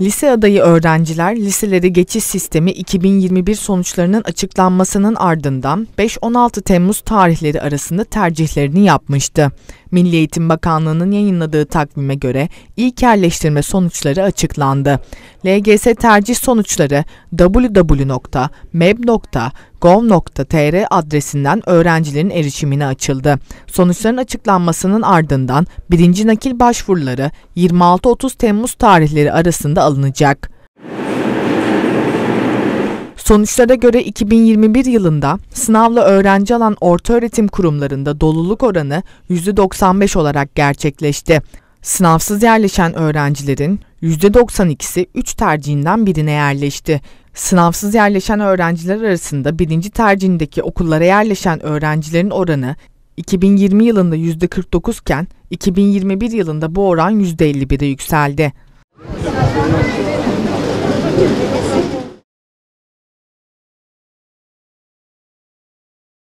Lise adayı öğrenciler liseleri geçiş sistemi 2021 sonuçlarının açıklanmasının ardından 5-16 Temmuz tarihleri arasında tercihlerini yapmıştı. Milli Eğitim Bakanlığı'nın yayınladığı takvime göre ilk yerleştirme sonuçları açıklandı. LGS tercih sonuçları www.meb.gov.tr adresinden öğrencilerin erişimine açıldı. Sonuçların açıklanmasının ardından birinci nakil başvuruları 26-30 Temmuz tarihleri arasında alınacak. Sonuçlara göre 2021 yılında sınavla öğrenci alan ortaöğretim kurumlarında doluluk oranı %95 olarak gerçekleşti. Sınavsız yerleşen öğrencilerin %92'si 3 tercihinden birine yerleşti. Sınavsız yerleşen öğrenciler arasında birinci tercihindeki okullara yerleşen öğrencilerin oranı 2020 yılında %49 iken 2021 yılında bu oran %51'e yükseldi.